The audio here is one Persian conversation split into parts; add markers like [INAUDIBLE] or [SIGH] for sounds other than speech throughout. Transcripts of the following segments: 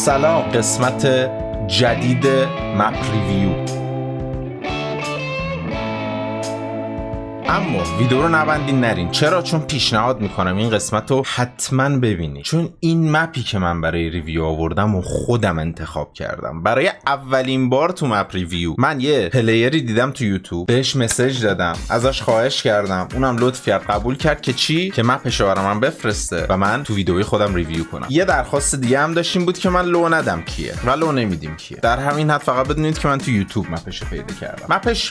سلام. قسمت جدید map review. اما ویدیو رو نبندین نرین. چرا؟ چون پیشنهاد می‌کنم این قسمت رو حتما ببینید. چون این map ی که من برای review آوردم و خودم انتخاب کردم. برای اولین بار تو map review من یه player ی دیدم تو یوتیوب. بهش message دادم. ازش خواهش کردم. اونم لطف کرد. قبول کرد که چی؟ که map ش رو من بفرسته و من تو ویدیوی خودم review کنم. یه درخواست دیگه هم داشتیم بود که من لو ندم کیه و لو نمیدیم کیه. در همین حد فقط بدونید که من تو یوتیوب map ش پیدا کردم. map ش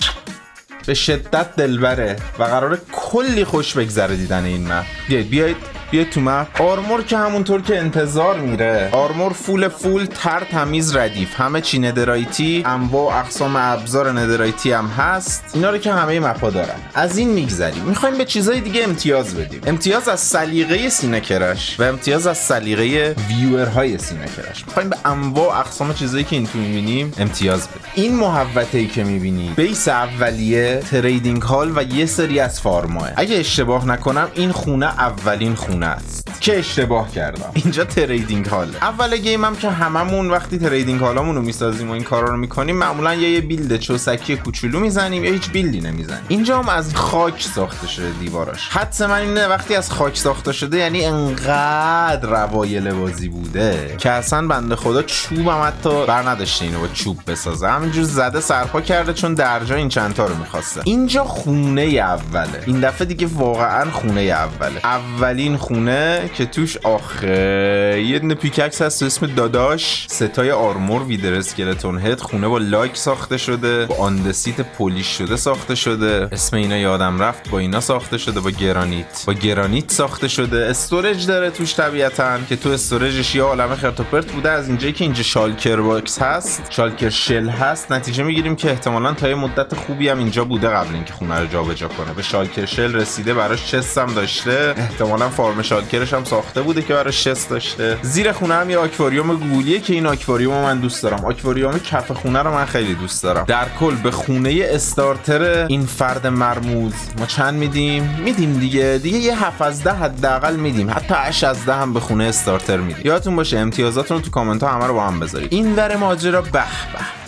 به شدت دلبره و قرار کلی خوش بگذره دیدن این map بیاید بیاید بیا تو map armor که همونطور که انتظار میره. armor full full تر تمیز ردیف. همه چی netherite ی انواع اقسام ابزار netherite ی هم هست. اینا رو که همه map ا دارن. از این میگذریم. می‌خوایم به چیزای دیگه امتیاز بدیم. امتیاز از سلیقه سینا کرش و امتیاز از سلیقه viewer های سینا کرش می‌خوایم به انواع اقسام چیزایی که این تو می‌بینیم امتیاز بدیم. این محوطه ای که می‌بینی base اولیه trading hall و یه سری از farm ها اگه اشتباه نکنم این خونه اولین خونه است. که اشتباه کردم؟ [LAUGHS] اینجا trading hall اول game م که هممون وقتی trading hall امون رو می‌سازیم و این کارا رو می‌کنیم معمولا یه یه build چوسکی کوچولو می‌زنیم یا هیچ build ی نمی‌زنیم. اینجا هم از خاک ساخته شده دیواراش حدس من اینه وقتی از خاک ساخته شده یعنی انقدر اوایل بازی بوده که اصلا بنده خدا چوبم حتی بر نداشته اینو با چوب بسازه. همینجور زده سرپا کرده چون درجا این چند تا رو می‌خواسته. اینجا خونه اوله. این دفعه دیگه واقعا خونه اوله. اولین خونه که توش آخه یه دونه pickaxe هست اسم داداش. set ای armor wither skeleton head. خونه با log ساخته شده با andesite polish شده ساخته شده. اسم اینا یادم رفت با اینا ساخته شده با گرانیت. با گرانیت ساخته شده. storage داره توش طبیعتا که تو storage ش یه عالمه خرتوپرت بوده. از اینجایی که اینجا shulker box هست shulker shell هست نتیجه می‌گیریم که احتمالا تا یه مدت خوبی هم اینجا بوده قبل اینکه خونه رو جابجا کنه. به shulker shell رسیده براش chest م داشته. احتمالا farm shulker ش هم ساخته بوده که براش chest داشته. زیر خونه هم یه آکواریوم گوگولیه که این آکواریوم من دوست دارم. آکواریوم کف خونه رو من خیلی دوست دارم. در کل به خونه starter این فرد مرموز ما چند میدیم؟ میدیم دیگه. دیگه یه 7 از 10 حداقل میدیم. حتی 8 از 10 هم به خونه starter میدیم. یادتون باشه امتیازاتون رو تو کامنت ها همه رو با هم بذارید. این ور ماجرا به به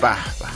به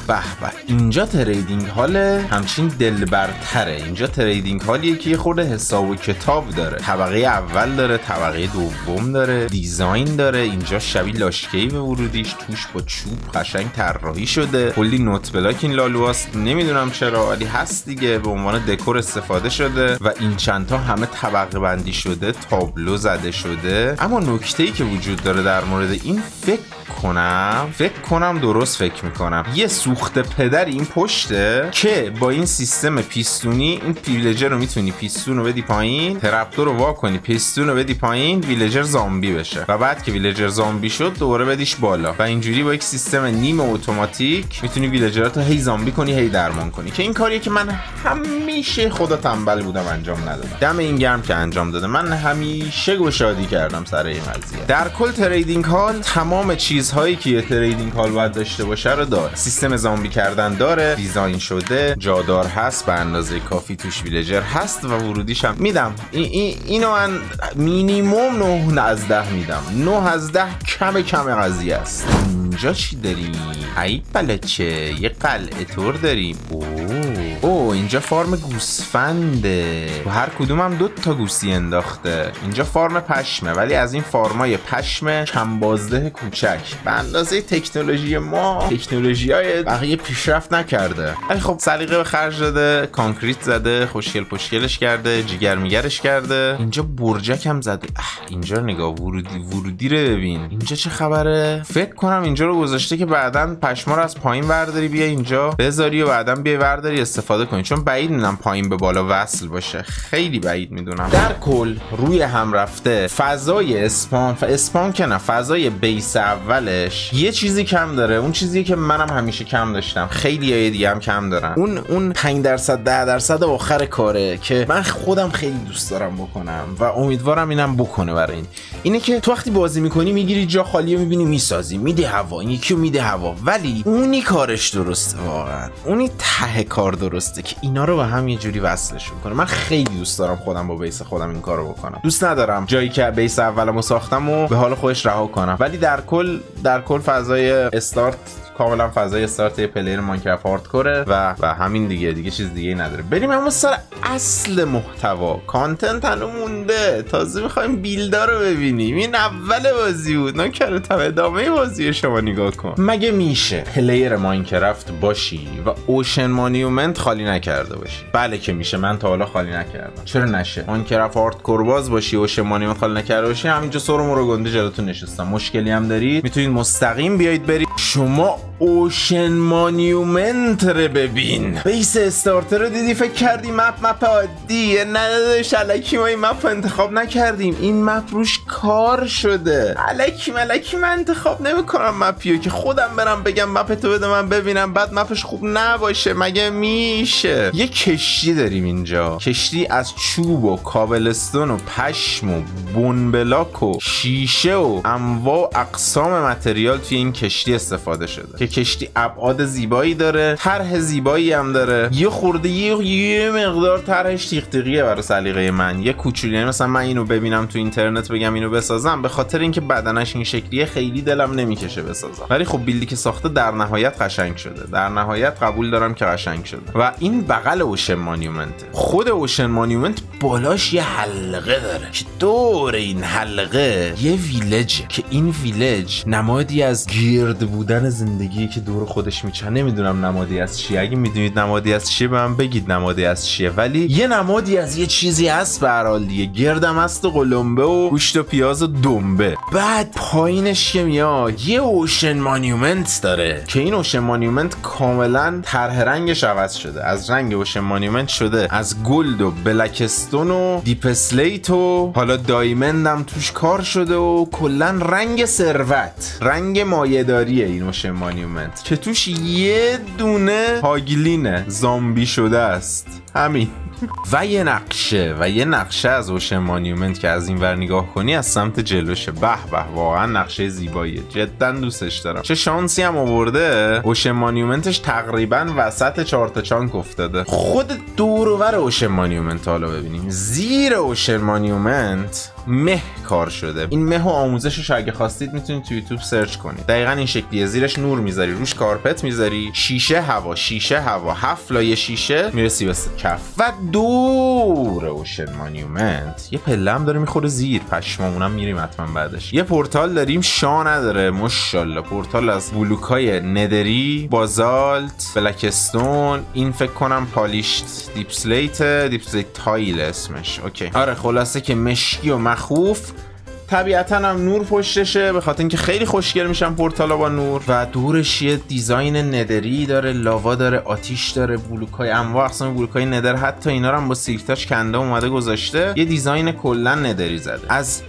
به به اینجا trading hall همچین دلبرتره. اینجا trading hall یه که یه خورده حساب و کتاب داره. طبقه اول داره طبقه دوم داره design داره. اینجا شبیه lush cave ه ورودیش توش با چوب قشنگ طراحی شده. کلی note block این لالواست نمی‌دونم چرا ولی هست دیگه. به عنوان دکور استفاده شده و این چندتا همه طبقه بندی شده تابلو زده شده. اما نکته ای که وجود داره در مورد این فکر کنم فکر کنم درست فکر می‌کنم. یه سوخت پدر این پشته که با این سیستم پیستونی این villager رو می‌تونی پیستون رو بدی پایین trapdoor رو وا کنی پیستون رو بدی پایین villager زامبی بشه. و بعد که villager زامبی شد دوباره بدیش بالا. و اینجوری با یک سیستم نیم اتوماتیک می‌تونی villager ات رو هی زامبی کنی هی درمان کنی. که این کاریه که من همیشه خدا تنبل بودم انجام ندادم. دم این گرم که انجام داده من همیشه گشادی کردم سر این قضیه. در کل trading hall تمام چیزهایی که یه trading hall باید داشته باشه رو داره. سیستم زامبی کردن داره design شده جادار هست به اندازه کافی توش villager هست و ورودیش هم میدم. این ای اینو من مینیموم 9 از 10 میدم. 9 از 10 کم کم قضیه است. اینجا چی داریم؟ ای بلچه یه قلعه تور داریم. اوه. اوه اینجا farm گوسفنده. و هر کدوم هم دو تا گوسی انداخته. اینجا farm پشمه ولی از این farm ای پشم کم بازده کوچک. به اندازه تکنولوژی ما تکنولوژی های بقیه پیشرفت نکرده. ولی خب سلیقه به خرج داده concrete زده خوشگل پشگلش کرده جگر میگرش کرده. اینجا برجک هم زده اینجا نگاه ورودی ورودی رو ببین. اینجا چه خبره؟ فکر کنم اینجا رو گذاشته که بعدا پشما رو از پایین برداری بیا اینجا بذاری و بعدا بیا برداری استفاده کنی. چون بعید می‌دونم پایین به بالا وصل باشه. خیلی بعید می‌دونم. در کل روی هم رفته فضای اسپان. ف... اسپان که نه فضای بیس اولش. یه چیزی کم داره. اون چیزی که منم همیشه کم داشتم. خیلی های دیگه هم کم دارن. اون اون 5 درصد 10 درصد آخر کاره که من خودم خیلی دوست دارم بکنم و امیدوارم اینم بکنه برای این. اینه که تو وقتی بازی می‌کنی می‌گیری جا خالی می‌بینی می‌سازی. میدی هوا. هوا. این یکی میده هوا. ولی اونی کارش درسته واقعا. اونی ته کار درسته که اینا رو به هم یه جوری وصلشون کنه من خیلی دوست دارم خودم با base خودم این کارو بکنم. دوست ندارم جایی که base اولمو ساختم و به حال خودش رها کنم. ولی در کل در کل فضای استارت کاملا فضای start player ماینکرافت hardcore ه و و همین دیگه دیگه چیز دیگه نداره. بریم اما سر اصل محتوا. content هنو مونده. تازه می‌خوایم build ا رو ببینیم. این اول بازی بود. نکره تا ادامه بازی شما نگاه کن. مگه میشه player ماینکرافت باشی و ocean monument خالی نکرده باشی؟ بله که میشه. من تا حالا خالی نکردم. چرا نشه؟ ماینکرافت hardcore باز باشی ocean monument خالی نکرده باشی همینجا سرمو رو گنده جلوتون نشستم. مشکلی هم دارید؟ می‌تونید مستقیم بیایید برید. شما ocean monument رو ببین. base starter رو دیدی؟ فکر کردی map map عادیه نه الکی ما این مپ انتخاب نکردیم. این مپ روش کار شده. الکی ملکی من انتخاب نمی‌کنم مپیو که خودم برم بگم مپ تو بده من ببینم. بعد مپش خوب نباشه. مگه میشه؟ یه کشتی داریم اینجا. کشتی از چوب و کابلستون و پشم و بونبلاک و شیشه و انواع اقسام متریال توی این کشتی استفاده شده. کشتی ابعاد زیبایی داره طرح زیبایی هم داره. یه خورده یه, یه مقدار طرحش تیقیه برای سلیقه من. یه کوچولی یعنی مثلا من اینو ببینم تو اینترنت بگم اینو بسازم به خاطر اینکه بدنش این شکلیه خیلی دلم نمی‌کشه بسازم. ولی خب بیلدی که ساخته در نهایت قشنگ شده. در نهایت قبول دارم که قشنگ شده. و این بغل ocean monument. خود ocean monument بالاش یه حلقه داره. که دور این حلقه یه ویلجه که این ویلج نمادی از گرد بودن زندگی که دور خودش میچن نمی‌دونم نمادی از چیه. اگه می‌دونید نمادی از چیه به من بگید نمادی از چیه. ولی یه نمادی از یه چیزی هست به دیگه. گردم هست و قلمبه و گوشت و پیاز و دنبه. بعد پایینش که میاد یه ocean monument داره که این ocean monument کاملا طرح رنگش عوض شده. از رنگ ocean monument شده. از gold و blackstone و deepslate و حالا diamond هم توش کار شده و کلا رنگ ثروت رنگ مایهداریه این ocean monument که توش یه دونه hoglin ه زامبی شده است. همین. و یه نقشه و یه نقشه از ocean monument که از این ور نگاه کنی از سمت جلوشه. به به واقعا نقشه زیباییه. جدا دوستش دارم. چه شانسی هم آورده. ocean monument ش تقریبا وسط چهار chunk افتاده. خود دورور ocean monument حالا ببینیم. زیر ocean monument مه کار شده. این مه و آموزشش اگه خواستید می‌تونید تو یوتیوب search کنید. دقیقا این شکلیه. زیرش نور می‌ذاری روش carpet می‌ذاری. شیشه هوا شیشه هوا. هفت لایه شیشه می‌رسی به کف و دور ocean monument. یه پله هم داره می‌خوره زیر پشمامونم میریم حتما بعدش. یه پورتال داریم شا نداره ماشاءالله پورتال از بلوکای nether ی basalt blackstone این فکر کنم polished deepslate deepslate tile اسمش. okay. آره خلاصه که مشکی و مخوف طبیعتا هم نور پشتشه به خاطر اینکه خیلی خوشگل میشن پورتالا با نور. و دورش یه design nether ی داره lava داره آتیش داره بلوکای انواع اقسام بلوکای nether حتی اینا رو هم با سیکتاش کنده اومده گذاشته. یه design کلا nether ی زده. از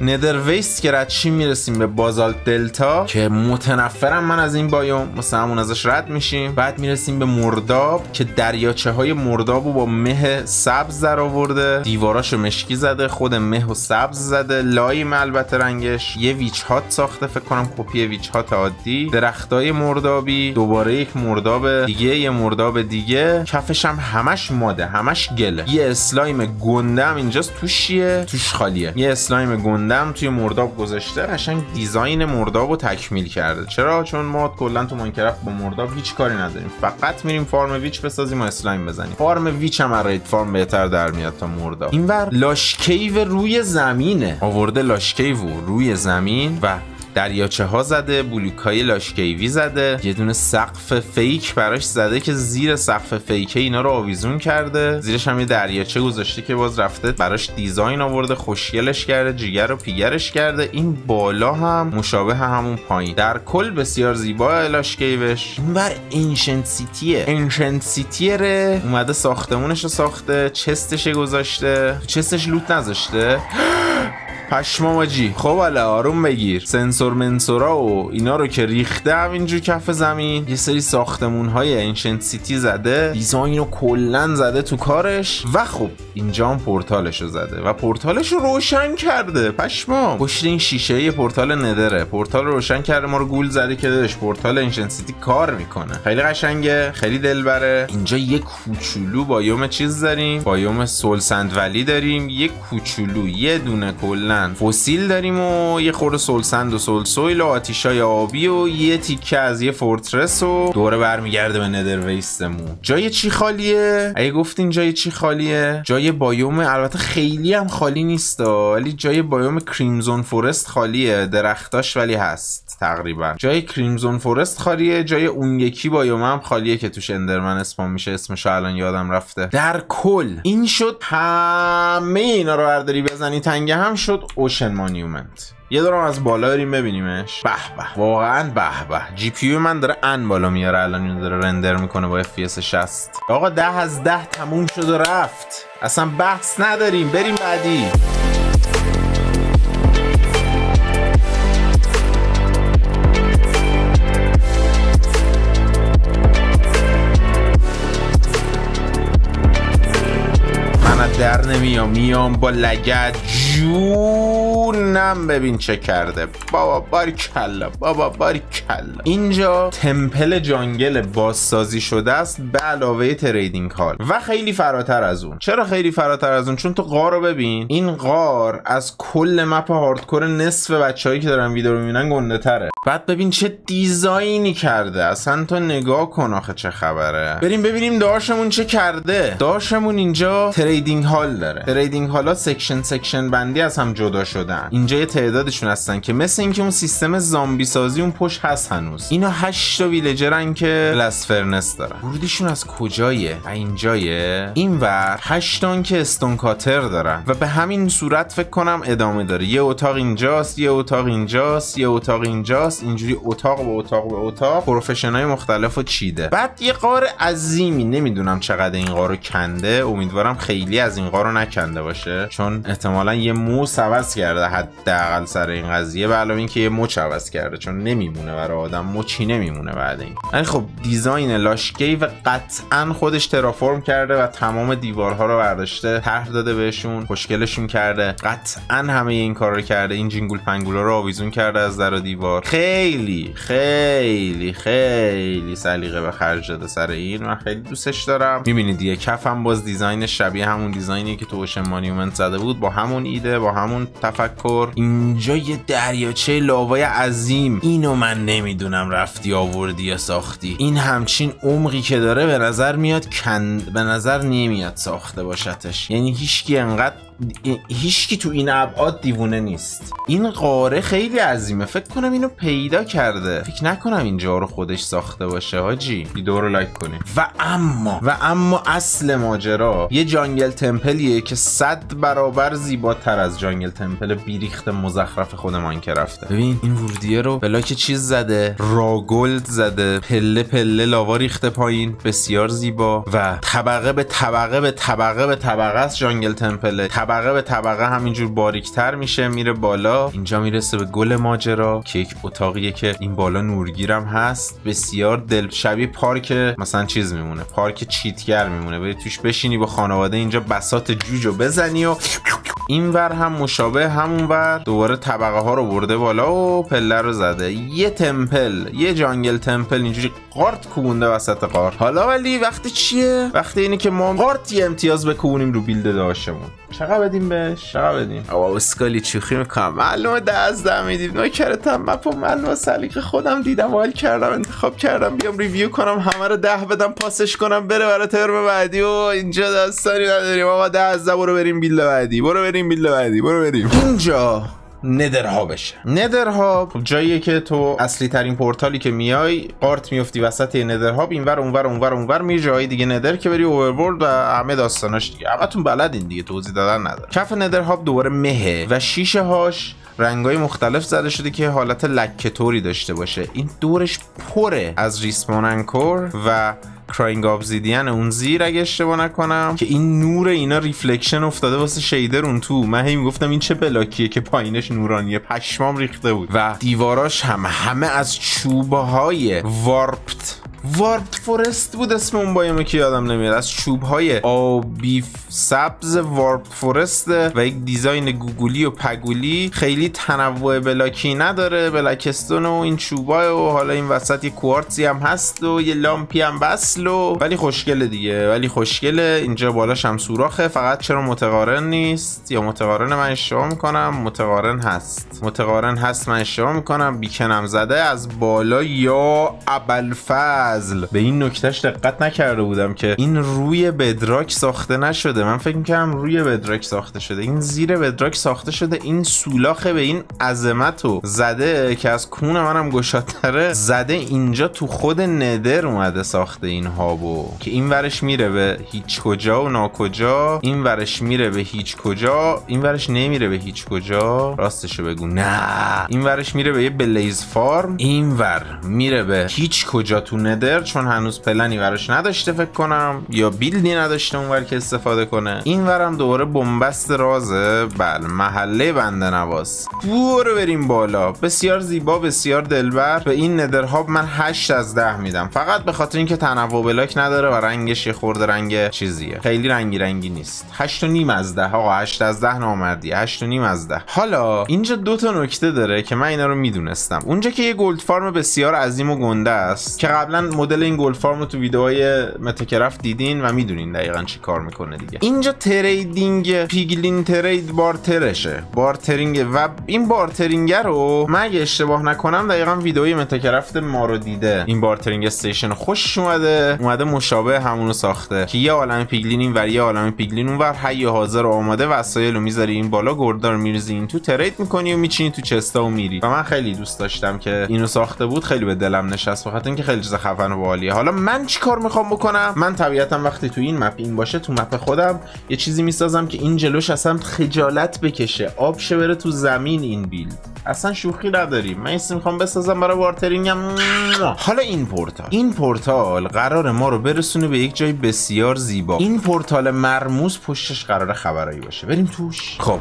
nether waste که ردشی می‌رسیم به basalt delta؟ که متنفرم من از این biome. مثلا همون ازش رد میشیم. بعد می‌رسیم به مرداب که دریاچه های مردابو با مه سبز در آورده. دیواراشو مشکی زده خود مه و سبز زده. lime البته رنگش. یه witch hut ساخته فکر کنم کپی witch hut عادی. درختای مردابی. دوباره یک مرداب دیگه یه مرداب دیگه. کفش هم همش mud ه همش گله. یه slime گنده هم اینجاست توشیه توش خالیه. یه slime گنده گندم توی مرداب گذاشته قشنگ design مرداب رو تکمیل کرده. چرا؟ چون ما کلا تو ماینکرافت با مرداب هیچ کاری نداریم. فقط میریم farm witch بسازیم و slime بزنیم. farm witch هم raid farm بهتر در میاد تا مرداب. اینور lush cave روی زمینه. آورده lush cave روی زمین و دریاچه ها زده بلوکای lush cave ی زده. یه دونه سقف fake براش زده که زیر سقف fake ه اینا رو آویزون کرده. زیرش هم یه دریاچه گذاشته که باز رفته براش design آورده خوشگلش کرده جیگر و پیگرش کرده. این بالا هم مشابه همون پایین. در کل بسیار زیبا lush cave ش. این بر ancient city ه ancient city ه ره اومده ساختمونش رو ساخته chest ش گذاشته. chest ش loot نذاشته. [GASPS] پشمام آجی. خب حالا آروم بگیر. سنسور منسورا و اینا رو که ریخته همینجور کف زمین. یه سری ساختمون های ancient city زده. design رو کلا زده تو کارش. و خب اینجا هم پورتالش رو زده. و پورتالش رو روشن کرده. پشمام. پشت این شیشه یه portal nether ه portal رو روشن کرده. ما رو گول زده که داداش portal ancient city کار می‌کنه. خیلی قشنگه. خیلی دلبره. اینجا یه کوچولو biome چیز داریم. بایوم soul sand ولی داریم. یه کوچولو یه دونه کلا فسیل داریم و یه خورده soul sand و soul soil و آتیشای آبی و یه تیکه از یه fortress و دوره برمیگرده به nether waste مون جای چی خالیه؟ اگه گفتین جای چی خالیه؟ جای biome البته خیلی هم خالی نیست ولی جای biome crimson forest خالیه درختاش ولی هست. تقریبا. جای crimson forest خالیه جای اون یکی biome هم خالیه که توش Enderman spawn میشه اسمش الان یادم رفته. در کل این شد همه اینا رو برداری بزنی تنگه هم شد ocean monument یه دورم از بالا بریم ببینیمش. به به واقعا به به. GPU من داره عن بالا میاره الان اینو داره render می‌کنه با F 60 آقا ده از ده تموم شد و رفت. اصلا بحث نداریم بریم بعدی. در نمیام میام با لگد. جونم ببین چه کرده. بابا باری کلا بابا باری کلا. اینجا temple jungle بازسازی شده است به علاوه trading hall. و خیلی فراتر از اون. چرا خیلی فراتر از اون؟ چون تو غار رو ببین این غار از کل map hardcore نصف بچههایی که دارن ویدیو رو می‌بینن گنده تره. بعد ببین چه design ی کرده. اصلا تو نگاه کن آخه چه خبره. بریم ببینیم داشمون چه کرده. داشمون اینجا trading hall داره. trading hall ا section section بندی از هم جدا شدن. اینجا یه تعدادشون هستن که مثل اینکه اون سیستم زامبی سازی اون پشت هست هنوز. اینا 8 تا villager ن که blast furnace دارن. ورودیشون از کجایه؟ اینجایه. اینور 8 تان که stonecutter دارن. و به همین صورت فکر کنم ادامه داره. یه اتاق اینجاست یه اتاق اینجاست یه اتاق اینجاست. اینجوری اتاق به اتاق به اتاق. profession های مختلف چیده. بعد یه غار عظیمی. نمی‌دونم چقدر این غارو کنده. امیدوارم خیلی از این غارو نکنده باشه. چون احتمالا یه موس عوض کرده حداقل سر این قضیه. به علاوه اینکه یه مچ عوض کرده چون نمیمونه برای آدم. مچی نمیمونه بعد این. ولی خب design lush cave قطعا خودش terraform کرده و تمام دیوارها رو برداشته طرح داده بهشون خوشگلشون کرده. قطعا همه این کار رو کرده این جینگول پنگولا رو آویزون کرده از در و دیوار. خیلی خیلی خیلی سلیقه به خرج داده سر این. من خیلی دوستش دارم. می‌بینید دیگه کفم باز دیزاین شبیه همون دیزاینی که تو اوشن مانیومنت زده بود. با همون ایده با همون تفکر. اینجا یه دریاچه لاوای عظیم. اینو من نمی‌دونم رفتی آوردی یا ساختی. این همچین عمقی که داره به نظر میاد کند به نظر نمیاد ساخته باشتش. یعنی هیچکی انقدر هیچکی تو این ابعاد دیوونه نیست. این غاره خیلی عظیمه. فکر کنم اینو پیدا کرده. فکر نکنم اینجا رو خودش ساخته باشه حاجی. ویدیو رو لایک کنیم. و اما و اما اصل ماجرا یه jungle temple یه که صد برابر زیباتر از jungle temple بیریخت مزخرف خود رفته. ببین این ورودیه رو block چیز زده؟ raw gold زده. پله پله lava ریخته پایین. بسیار زیبا. و طبقه به طبقه به طبقه به طبقه است jungle temple. طبقه به طبقه همینجور باریکتر میشه میره بالا. اینجا می‌رسه به گل ماجرا. که یک اتاقیه که این بالا نورگیرم هست. بسیار دل شبیه پارک مثلا چیز میمونه. پارک چیتگر میمونه. بری توش بشینی با خانواده اینجا بساط جوجو بزنی و این ور هم مشابه همون ور. دوباره طبقه ها رو برده بالا و پله رو زده. یه temple یه jungle temple اینجوری قارت کوبونده وسط غار. حالا ولی وقتی چیه؟ وقتی اینه که ما قارت یه امتیاز بکوبونیم رو build داشمون چقدر بدیم بهش. چقدر بدیم. آقا اسکلی شوخی می‌کنم معلومه ده از ده میدیم نوکرتم map و من و سلیقه خودم دیدم حال کردم انتخاب کردم بیام review کنم همه رو ده بدم پاسش کنم بره برای ترم بعدی. و اینجا داستانی نداریم. آقا ده از ده برو بریم build بعدی. برو بریم build بعدی. برو بریم. اینجا. nether hub شه. nether hub جاییه که تو اصلی ترین پورتالی که میای قارت میفتی وسط nether hub اینور اونور اونور اونور می جایی دیگه nether که بری overworld و همه داستاناش دیگه. همتون بلدین دیگه توضیح دادن نداره. کف nether hub دوباره مهه و شیشه هاش رنگای مختلف زده شده که حالت لکه طوری داشته باشه. این دورش پره از respawn anchor و crying obsidian اون زیر اگه اشتباه نکنم. که این نور اینا reflection افتاده واسه shader اون تو. من هی می‌گفتم این چه بلاکیه که پایینش نورانیه. پشمام ریخته بود. و دیواراش هم همه از چوبه های warped warped forest بود اسم اون biome ه که یادم نمیاد. از چوب های آبی سبز وارد فورست و یک دیزاین گوگولی و پگولی. خیلی تنوع بلاکی نداره. بلکستون و این چوبای و حالا این وسط یه کوارتزی هم هست و یه لامپی هم بسل و ولی خوشگله دیگه. ولی خوشگله اینجا بالاش هم سوراخه. فقط چرا متقارن نیست یا متقارن من اشتباه می‌کنم؟ متقارن هست. متقارن هست من اشتباه می‌کنم. بیکنم زده. از بالا یا ابلفر به این نکتهش دقت نکرده بودم که این روی بدراک ساخته نشده. من فکر می‌کنم روی بدراک ساخته شده. این زیر بدراک ساخته شده. این سولاخ به این عظمت رو زده که از کون منم گشادتره. زده اینجا تو خود ندر اومده ساخته این هابو که این ورش میره به هیچ کجا و ناکجا. این ورش میره به هیچ کجا. این ورش نمیره به هیچ کجا. راستشو بگو. نه. این ورش میره به یه بلیز فارم. این ور میره به هیچ کجا تو ندر چون هنوز پلنی براش نداشته فکر کنم یا بیلدی نداشته اونور که استفاده کنه. این ورم دوباره بنبست رازه. بله محله بنده نواز. برو بریم بالا. بسیار زیبا بسیار دلبر. به این Nether hub من 8 از 10 میدم. فقط به خاطر اینکه تنوع block نداره و رنگش یه خورده رنگ چیزیه. خیلی رنگی رنگی نیست. 8 و نیم از 10 آقا 8 از 10 نامردی. 8 و نیم از 10 حالا اینجا دو تا نکته داره که من اینا رو می‌دونستم. اونجا که یه gold farm بسیار عظیم و گنده است که قبلا مدل این gold farm رو تو ویدیوهای متکرفت دیدین و می‌دونین دقیقا چی کار می‌کنه دیگه. اینجا trading piglin trade barter شه. bartering و این bartering رو من اگه اشتباه نکنم دقیقا ویدیوی متکرفت ما رو دیده. این bartering station خوش اومده اومده مشابه همونو ساخته. که یه عالم piglin این ور یه عالم piglin اون ور. حی حاضر آماده وسایل رو می‌ذاری این بالا گردار میریزی این تو trade می‌کنی و میچینی تو chest ا و میری. و من خیلی دوست داشتم که اینو ساخته بود خیلی به دلم نشست. بخاطر اینکه خیلی چیز خفن و باحالیه حالا من چی کار می‌خوام بکنم؟ من طبیعتا وقتی تو این map این باشه تو map خودم یه چیزی می‌سازم که این جلوش اصلا خجالت بکشه. آب شه بره تو زمین این build اصلا شوخی نداریم من این می‌خوام بسازم برای bartering م. حالا این پورتال. این پورتال قرار ما رو برسونه به یک جای بسیار زیبا. این پورتال مرموز پشتش قرار خبرایی باشه. بریم توش. خب.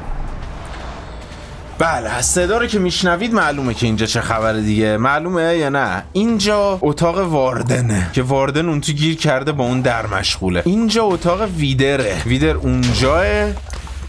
بله از صدا رو که میشنوید معلومه که اینجا چه خبره دیگه. معلومه یا نه؟ اینجا اتاق واردنه که واردن اون تو گیر کرده با اون در مشغوله. اینجا اتاق ویدره. ویدر اونجاه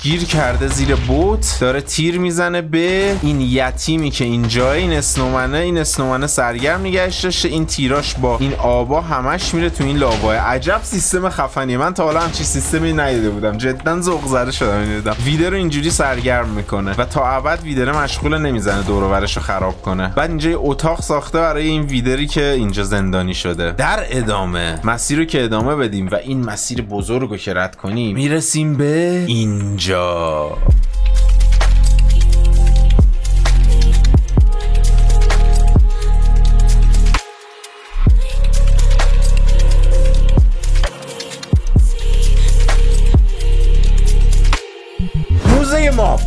گیر کرده زیر بوت داره تیر می‌زنه به این یتیمی که اینجا این اسنومنه این اسنومنه سرگرم نگهش داشته این تیراش با این آبا همش میره تو این لاواه عجب سیستم خفنیه. من تا حالا همچین سیستمی ندیده بودم. جدا ذوق زده شدم این دیدم ویدر رو اینجوری سرگرم می‌کنه و تا ابد ویدر مشغول نمی‌زنه دور و رو خراب کنه. بعد اینجا یه اتاق ساخته برای این ویدری که اینجا زندانی شده. در ادامه مسیر رو که ادامه بدیم و این مسیر بزرگ رو که رد کنیم می‌رسیم به اینجا. اینجا موزه mob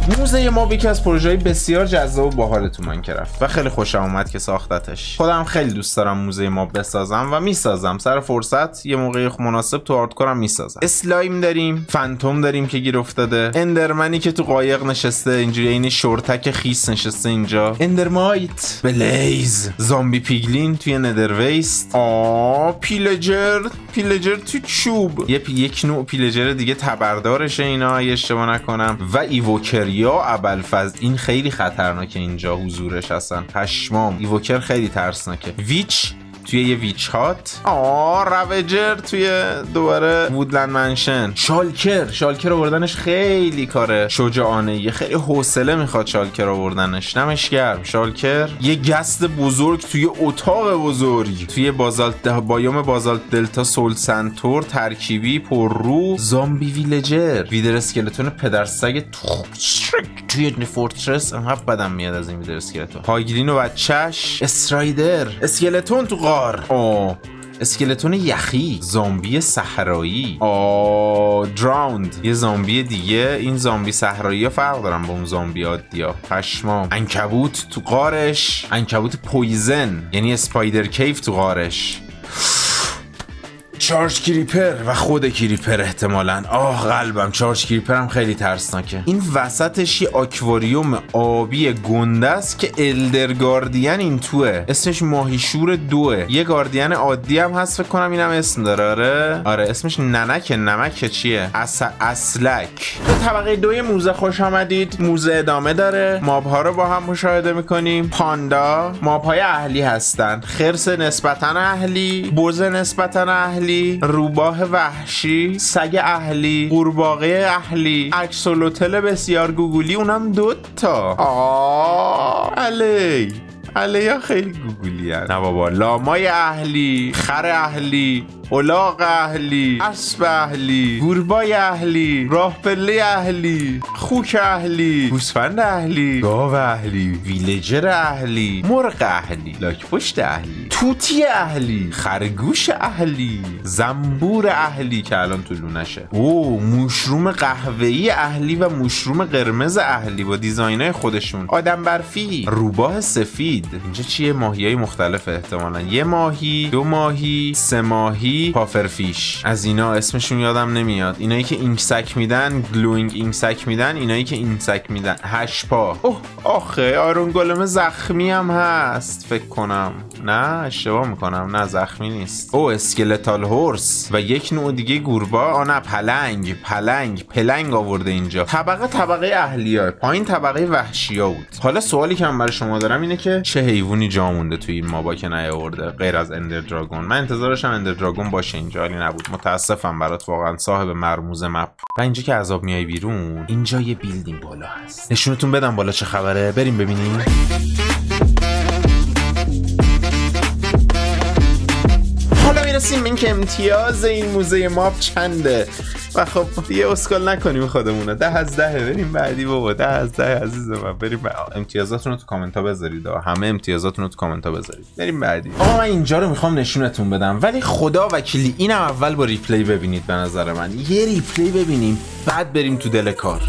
موزه mob یکی از پروژه بسیار جذاب و باحال تو Minecraft و خیلی خوشم اومد که ساختتش. خودم خیلی دوست دارم موزه mob بسازم و می‌سازم. سر فرصت یه موقع مناسب تو hardcore م می‌سازم. slime داریم phantom داریم که گیر افتاده. enderman ی که تو قایق نشسته اینجوری این شورتک خیس نشسته اینجا. endermite blaze. zombie piglin توی Nether waste آ پیلجر. پیلجر تو چوب. یه. یک نوع پیلجر دیگه تبردارشه اینا اشتباه نکنم. و ایووکر یا ابلفز این خیلی خطرناکه اینجا حضورش هستن پشمام. ایووکر خیلی ترسناکه. ویچ توی یه ویچ هات. آ راوجر توی دوباره وودلند منشن. شالکر. شالکر آوردنش خیلی کاره شجاعانه یه خیلی حوصله می‌خواد شالکر آوردنش. نمش گرم. شالکر یه گست بزرگ توی اتاق بزرگ. توی بازالت بایوم بازالت دلتا سول سنتور ترکیبی پر رو زامبی ویلجر. ویدر اسکلتون پدر سگ توی fortress انقدر بدم میاد از این wither skeleton piglin و بچهش. strider. skeleton تو غار. آه. skeleton یخی. زامبی صحرایی. آ drowned یه زامبی دیگه. این زامبی صحرایی ها فرق دارن با اون زامبی عادی ها. پشمام. عنکبوت تو غارش عنکبوت poison. یعنی spider cave تو غارش charge creeper و خود creeper احتمالا. آه قلبم charge creeper هم خیلی ترسناکه. این وسطش یه آکواریوم آبی گنده است که elder guardian این توه. اسمش ماهیشور دوه. یه گاردین عادی هم هست فکر کنم اینم اسم داره. آره. آره اسمش ننک نمک چیه؟ اس... اسلک به طبقه دوی موزه خوش آمدید. موزه ادامه داره. mob ها رو با هم مشاهده می‌کنیم. پاندا. mob های اهلی هستن. خرس نسبتا اهلی. بز نسبتا اهلی. روباه وحشی سگ اهلی قورباغه اهلی axolotl بسیار گوگولی اونم دوتا. آه allay. allay خیلی گوگولی هست نه بابا لامای اهلی خر اهلی. الاغ اهلی اسب اهلی گربه‌ی اهلی راه پله اهلی خوک اهلی گوسفند اهلی گاو اهلی villager اهلی مرغ اهلی لاک پشت اهلی طوطی اهلی خرگوش اهلی زنبور اهلی که الان تو لونشه او mooshroom قهوه‌ای اهلی و mooshroom قرمز اهلی با design ای خودشون. آدم برفی روباه سفید. اینجا چیه؟ ماهی های مختلف احتمالا. یه ماهی دو ماهی سه ماهی. pufferfish. از اینا اسمشون یادم نمیاد. اینایی که ink sac میدن glowing ink sac میدن اینایی که ink sac میدن. هشت پا. اوه آخه iron golem زخمی هم هست. فکر کنم. نه اشتباه می‌کنم. نه زخمی نیست. او skeletal horse. و یک نوع دیگه گربه آنه پلنگ پلنگ پلنگ آورده اینجا. طبقه طبقه اهلیه پایین طبقه وحشیا بود حالا سوالی که من برای شما دارم اینه که چه حیوانی جا مونده توی این mob ا که نیاورده غیر از ender dragon من انتظارشم ender dragon باشه اینجا ولی نبود. متاسفم برات واقعا صاحب مرموز map. و اینجا که عذاب میای بیرون اینجا یه building بالا هست. نشونتون بدم بالا چه خبره. بریم ببینیم. می‌رسیم این که امتیاز این موزه mob چنده؟ و خب دیگه اسکل نکنیم خودمونه ده از ده بریم بعدی بابا. ده از ده عزیز من. بریم. امتیازاتون رو تو کامنت ها بذارید. همه امتیازاتون رو تو کامنت ها بذارید. بریم بعدی. آقا من اینجا رو می‌خوام نشونتون بدم. ولی خدا وکیلی اینم اول با replay ببینید به نظر من. یه replay ببینیم بعد بریم تو دل کار.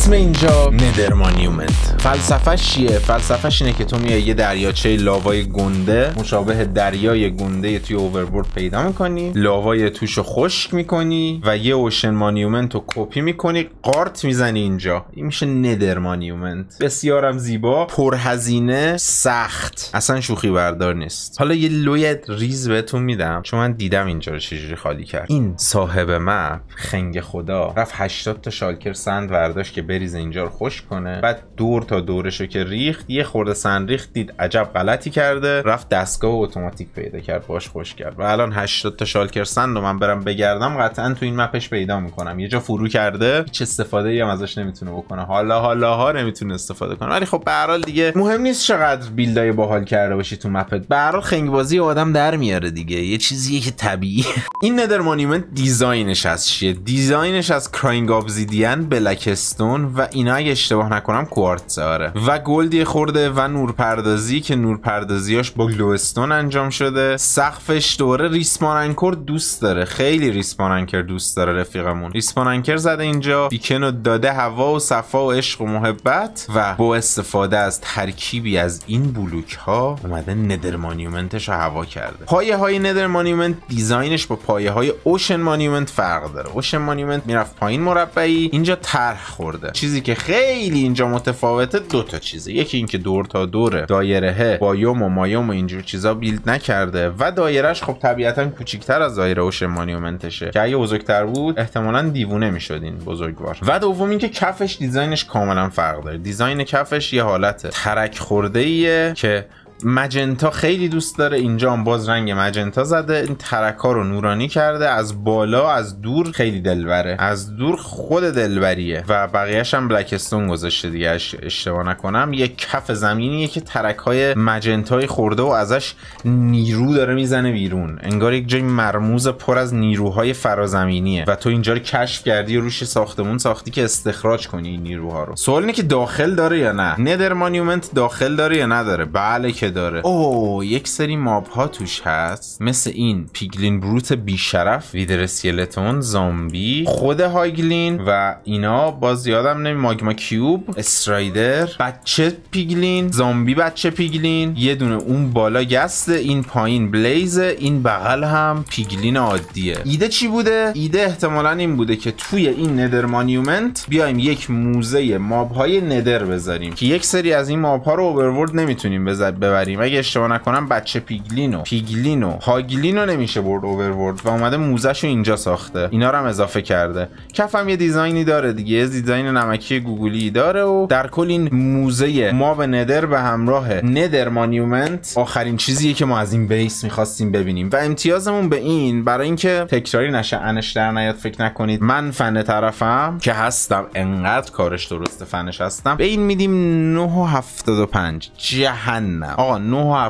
اسم اینجا. Nether Monument فلسفهش چیه؟ فلسفهش اینه که تو میای یه دریاچه lava ی گنده مشابه دریای گنده توی Overworld پیدا می‌کنی lava ی توش رو خشک می‌کنی و یه Ocean Monument رو کپی می‌کنی قارت می‌زنی اینجا. این میشه Nether Monument بسیارم زیبا پرهزینه سخت. اصلا شوخی بردار نیست. حالا یه لوی ریز بهتون میدم. چون من دیدم اینجا رو چجوری خالی کرد. این صاحب map خنگ خدا رفت 80 تا shulker sand برداشت که بریزه اینجا رو خشک کنه. بعد دور تا دورشو که ریخت یه خورده sand ریخت دید عجب غلطی کرده. رفت دستگاه اتوماتیک پیدا کرد باش خشک کرد. و الان 80 تا shulker sand رو من برم بگردم قطعا تو این map ش پیدا می‌کنم. یه جا فرو کرده هیچ استفاده ای هم ازش نمی‌تونه بکنه. حالا حالا ها نمی‌تونه استفاده کنه. ولی خب به دیگه مهم نیست چقدر build ای باحال کرده باشی تو map ت. به هر خنگ بازی آدم در میاره دیگه. یه چیزیه که طبیعی [LAUGHS] این Nether Monument design ش از چیه؟ design ش از crying obsidian blackstone و اینا اگه اشتباه نکنم کوارتز آره. و gold ی خورده و نورپردازی که نورپردازیاش با glowstone انجام شده. سقفش دوره respawn anchor دوست داره. خیلی respawn anchor دوست داره رفیقمون. respawn anchor زده اینجا. beacon و داده هوا و صفا و عشق و محبت و با استفاده از ترکیبی از این بلوک ها اومده Nether Monument ش رو هوا کرده. پایه های Nether Monument design ش با پایه های Ocean Monument فرق داره. Ocean Monument می‌رفت پایین مربعی. اینجا طرح خورده. چیزی که خیلی اینجا متفاوته دو تا چیزه. یکی اینکه دور تا دور دایره biome و مایوم و اینجور چیزا build نکرده. و دایرهش خب طبیعتا کوچیکتر از دایره Ocean Monument شه. که اگه بزرگتر بود احتمالا دیوونه می‌شدین بزرگوار. و دوم اینکه کفش design ش کاملا فرق داره. design کفش یه حالت ترک خورده ایه که magenta خیلی دوست داره. اینجا هم باز رنگ magenta زده. این ترکا رو نورانی کرده. از بالا از دور خیلی دلبره. از دور خود دلبریه. و بقیهش هم blackstone گذاشته دیگه. اشتباه نکنم. یه کف زمینیه که ترک های magenta ی خورده و ازش نیرو داره می‌زنه بیرون. انگار یک جای مرموز پر از نیروهای فرازمینیه. و تو اینجا رو کشف کردی و روش ساختمون ساختی که استخراج کنی این نیروها رو. سوال اینه که داخل داره یا نه؟ Nether Monument داخل داره یا نداره؟ بله داره. و یک سری mob ها توش هست. مثل این piglin brute بیشرف wither skeleton زامبی خود hoglin و اینا. باز یادم نمی magma cube strider بچه piglin زامبی بچه piglin. یه دونه اون بالا ghast ه این پایین blaze این بغل هم piglin عادیه. ایده چی بوده؟ ایده احتمالا این بوده که توی این Nether Monument بیایم یک موزه mob های Nether بذاریم. که یک سری از این mob ها رو Overworld نمی‌تونیم ببریم. اگه اشتباه نکنم بچه piglin و piglin و hoglin رو نمیشه برد Overworld و اومده موزهشو اینجا ساخته. اینا رو هم اضافه کرده. کفم یه design ی داره دیگه. یه design نمکی گوگلی داره و در کل این موزه mob Nether به همراه Nether Monument آخرین چیزیه که ما از این base می‌خواستیم ببینیم. و امتیازمون به این برای اینکه تکراری نشه انش در نیاد فکر نکنید. من فن طرفم که هستم انقدر کارش درسته فنش هستم. به این میدیم 9.75 جهنم. آقا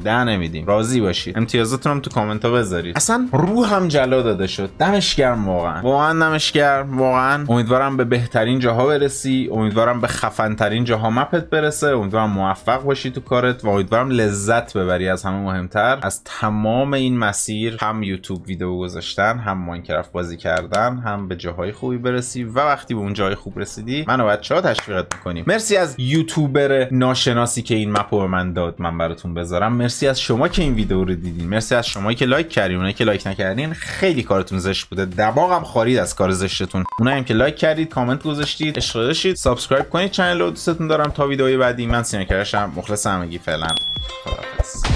9.75 ده نمیدیم. راضی باشید. امتیازاتون هم تو کامنت ها بذارید. اصلا روحم جلا داده شد. دمش گرم واقعا. واقعا دمش گرم واقعا. امیدوارم به بهترین جاها برسی. امیدوارم به خفن ترین جاها مپت برسه. امیدوارم موفق باشی تو کارت و امیدوارم لذت ببری از همه مهمتر. از تمام این مسیر هم یوتیوب ویدیو گذاشتن هم ماینکرافت بازی کردن هم به جاهای خوبی برسی. و وقتی به اون جای خوب رسیدی من و بچه ها تشویقت می‌کنیم مرسی از یوتیوبر ناشناسی که این مپو به من داد. من براتون بذارم. مرسی از شما که این ویدیو رو دیدین. مرسی از شما که like کردین. اونایی که like نکردین خیلی کارتون زشت بوده. دماغم خارید از کار زشتتون. اونایی که like کردید کامنت گذاشتید عشق داشتید subscribe کنید. channel رو دوستتون دارم. تا ویدیوی بعدی. من سینا کرشم مخلص همگی فعلا. خداحافظ.